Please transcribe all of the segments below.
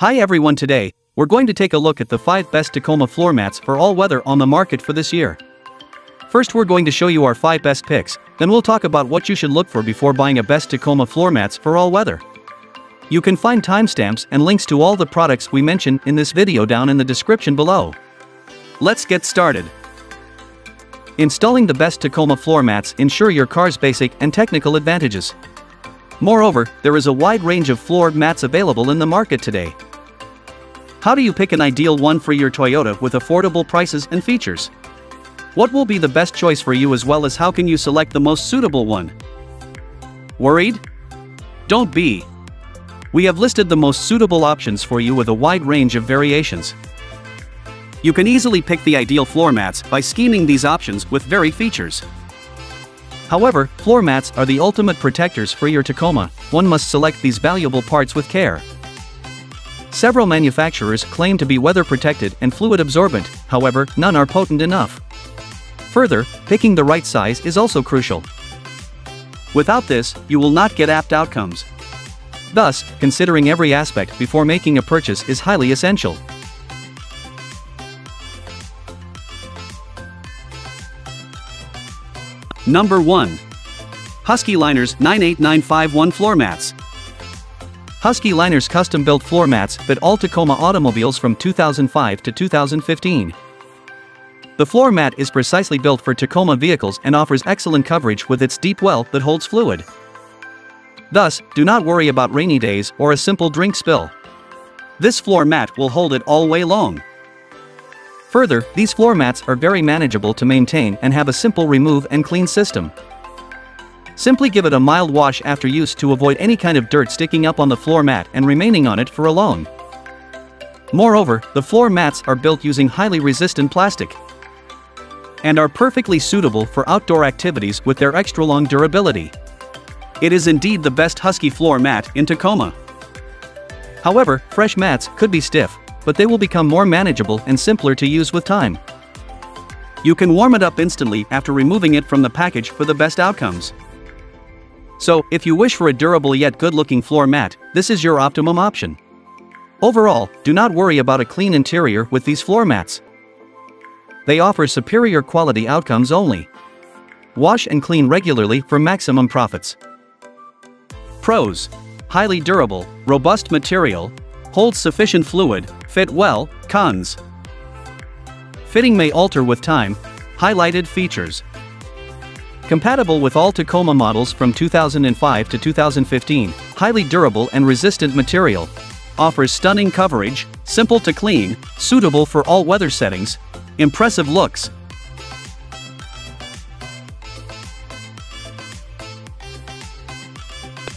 Hi everyone today, we're going to take a look at the 5 best Tacoma floor mats for all weather on the market for this year. First we're going to show you our 5 best picks, then we'll talk about what you should look for before buying a best Tacoma floor mats for all weather. You can find timestamps and links to all the products we mention in this video down in the description below. Let's get started. Installing the best Tacoma floor mats ensure your car's basic and technical advantages. Moreover, there is a wide range of floor mats available in the market today. How do you pick an ideal one for your Toyota with affordable prices and features? What will be the best choice for you as well as how can you select the most suitable one? Worried? Don't be. We have listed the most suitable options for you with a wide range of variations. You can easily pick the ideal floor mats by scheming these options with varied features. However, floor mats are the ultimate protectors for your Tacoma, one must select these valuable parts with care. Several manufacturers claim to be weather protected and fluid absorbent, however, none are potent enough. Further, picking the right size is also crucial. Without this, you will not get apt outcomes. Thus, considering every aspect before making a purchase is highly essential. Number 1. Husky Liners 98951 Floor Mats. Husky Liners custom-built floor mats fit all Tacoma automobiles from 2005 to 2015. The floor mat is precisely built for Tacoma vehicles and offers excellent coverage with its deep well that holds fluid. Thus, do not worry about rainy days or a simple drink spill. This floor mat will hold it all way long. Further, these floor mats are very manageable to maintain and have a simple remove and clean system. Simply give it a mild wash after use to avoid any kind of dirt sticking up on the floor mat and remaining on it for a long. Moreover, the floor mats are built using highly resistant plastic and are perfectly suitable for outdoor activities with their extra long durability. It is indeed the best Husky floor mat in Tacoma. However, fresh mats could be stiff, but they will become more manageable and simpler to use with time. You can warm it up instantly after removing it from the package for the best outcomes. So, if you wish for a durable yet good-looking floor mat, this is your optimum option. Overall, do not worry about a clean interior with these floor mats. They offer superior quality outcomes only. Wash and clean regularly for maximum profits. Pros. Highly durable, robust material, holds sufficient fluid, fit well, cons. Fitting may alter with time, highlighted features. Compatible with all Tacoma models from 2005 to 2015, highly durable and resistant material. Offers stunning coverage, simple to clean, suitable for all weather settings, impressive looks.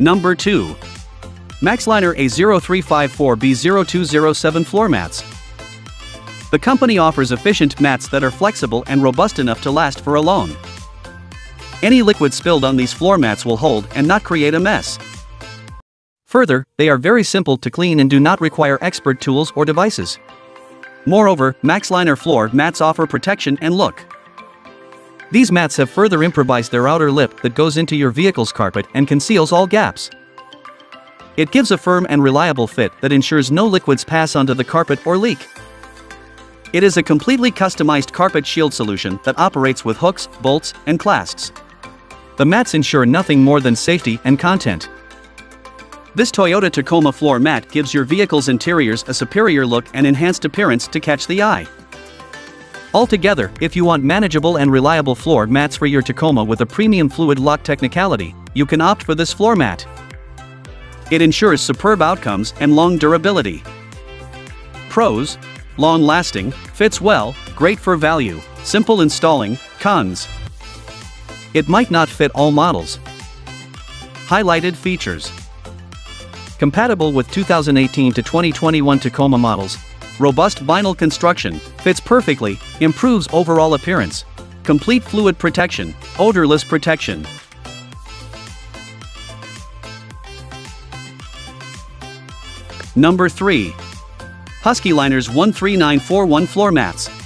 Number 2. MaxLiner A0354B0207 floor mats. The company offers efficient mats that are flexible and robust enough to last for a loan. Any liquid spilled on these floor mats will hold and not create a mess. Further, they are very simple to clean and do not require expert tools or devices. Moreover, MaxLiner floor mats offer protection and look. These mats have further improvised their outer lip that goes into your vehicle's carpet and conceals all gaps. It gives a firm and reliable fit that ensures no liquids pass onto the carpet or leak. It is a completely customized carpet shield solution that operates with hooks, bolts, and clasps. The mats ensure nothing more than safety and content. This Toyota Tacoma floor mat gives your vehicle's interiors a superior look and enhanced appearance to catch the eye. Altogether, if you want manageable and reliable floor mats for your Tacoma with a premium fluid lock technicality, you can opt for this floor mat. It ensures superb outcomes and long durability. Pros long lasting, fits well, great for value, simple installing, cons. It might not fit all models. Highlighted features. Compatible with 2018 to 2021 Tacoma models. Robust vinyl construction, fits perfectly, improves overall appearance. Complete fluid protection, odorless protection, Number 3. Husky Liners 13941 Floor Mats.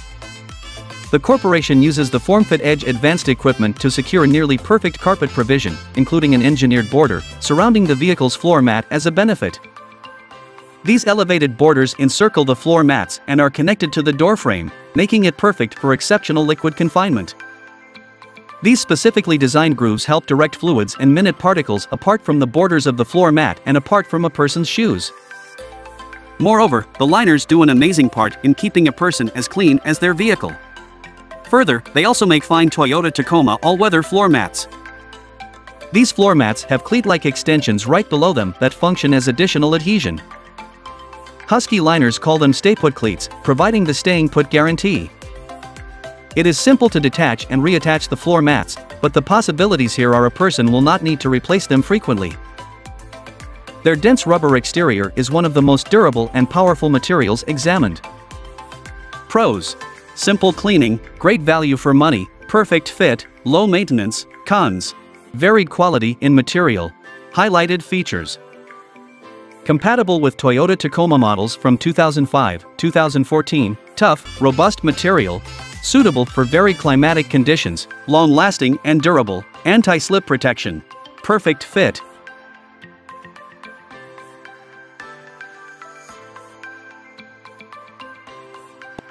The corporation uses the FormFit Edge advanced equipment to secure nearly perfect carpet provision, including an engineered border, surrounding the vehicle's floor mat as a benefit. These elevated borders encircle the floor mats and are connected to the door frame, making it perfect for exceptional liquid confinement. These specifically designed grooves help direct fluids and minute particles apart from the borders of the floor mat and apart from a person's shoes. Moreover, the liners do an amazing part in keeping a person as clean as their vehicle. Further, they also make fine Toyota Tacoma all-weather floor mats. These floor mats have cleat-like extensions right below them that function as additional adhesion. Husky liners call them stay-put cleats, providing the staying-put guarantee. It is simple to detach and reattach the floor mats, but the possibilities here are a person will not need to replace them frequently. Their dense rubber exterior is one of the most durable and powerful materials examined. Pros. Simple cleaning, great value for money, perfect fit, low maintenance, cons. Varied quality in material. Highlighted features. Compatible with Toyota Tacoma models from 2005, 2014, tough, robust material, suitable for very climatic conditions, long-lasting and durable, anti-slip protection. Perfect fit.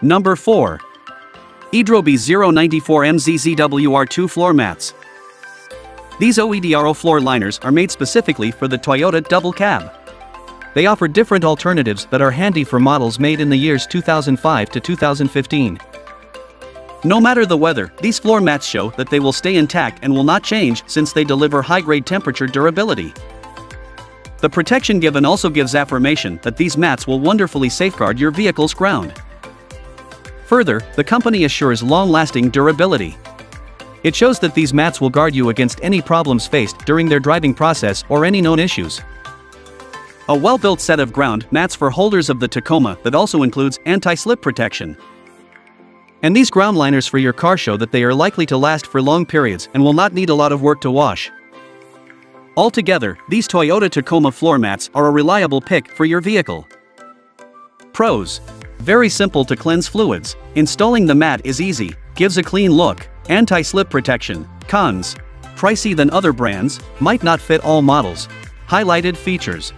Number 4. OEDRO B094MZZWR2 floor mats. These OEDRO floor liners are made specifically for the Toyota double cab. They offer different alternatives that are handy for models made in the years 2005 to 2015. No matter the weather, these floor mats show that they will stay intact and will not change since they deliver high-grade temperature durability. The protection given also gives affirmation that these mats will wonderfully safeguard your vehicle's ground. Further, the company assures long-lasting durability. It shows that these mats will guard you against any problems faced during their driving process or any known issues. A well-built set of ground mats for holders of the Tacoma that also includes anti-slip protection. And these ground liners for your car show that they are likely to last for long periods and will not need a lot of work to wash. Altogether, these Toyota Tacoma floor mats are a reliable pick for your vehicle. Pros. Very simple to cleanse fluids, installing the mat is easy, gives a clean look, anti-slip protection. Cons. Pricey than other brands, might not fit all models. Highlighted features.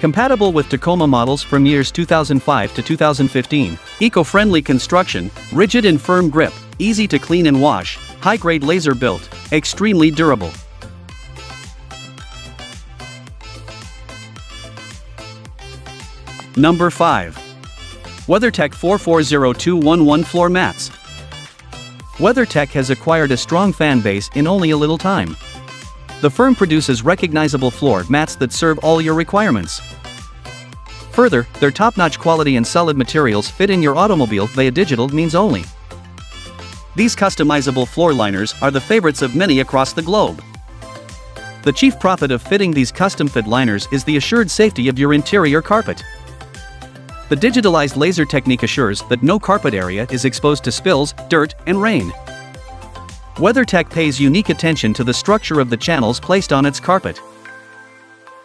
Compatible with Tacoma models from years 2005 to 2015, eco-friendly construction, rigid and firm grip, easy to clean and wash, high-grade laser built, extremely durable. Number 5. WeatherTech 440211 Floor Mats. WeatherTech has acquired a strong fan base in only a little time. The firm produces recognizable floor mats that serve all your requirements. Further, their top-notch quality and solid materials fit in your automobile via digital means only. These customizable floor liners are the favorites of many across the globe. The chief profit of fitting these custom-fit liners is the assured safety of your interior carpet. The digitalized laser technique assures that no carpet area is exposed to spills, dirt, and rain. WeatherTech pays unique attention to the structure of the channels placed on its carpet.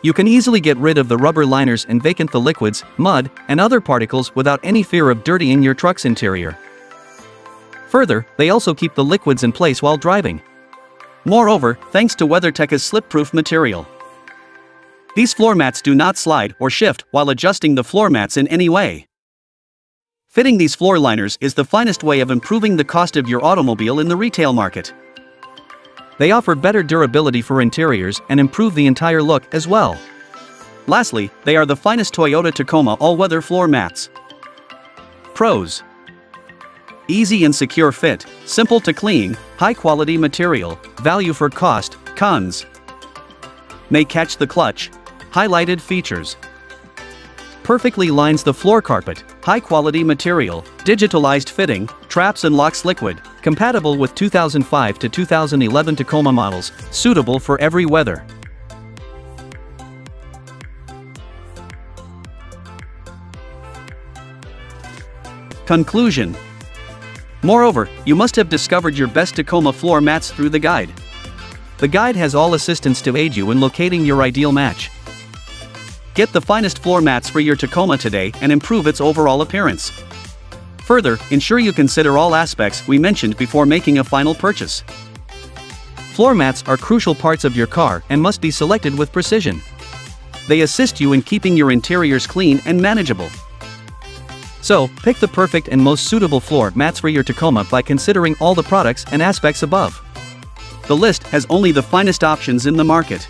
You can easily get rid of the rubber liners and vacant the liquids, mud, and other particles without any fear of dirtying your truck's interior. Further, they also keep the liquids in place while driving. Moreover, thanks to WeatherTech's slip-proof material. These floor mats do not slide or shift while adjusting the floor mats in any way. Fitting these floor liners is the finest way of improving the cost of your automobile in the retail market. They offer better durability for interiors and improve the entire look as well. Lastly, they are the finest Toyota Tacoma all-weather floor mats. Pros. Easy and secure fit, simple to clean, high-quality material, value for cost, cons. May catch the clutch. Highlighted features perfectly lines the floor carpet, high-quality material, digitalized fitting, traps and locks liquid, compatible with 2005 to 2011 Tacoma models, suitable for every weather. Conclusion Moreover, you must have discovered your best Tacoma floor mats through the guide. The guide has all assistance to aid you in locating your ideal match. Get the finest floor mats for your Tacoma today and improve its overall appearance. Further, ensure you consider all aspects we mentioned before making a final purchase. Floor mats are crucial parts of your car and must be selected with precision. They assist you in keeping your interiors clean and manageable. So, pick the perfect and most suitable floor mats for your Tacoma by considering all the products and aspects above. The list has only the finest options in the market.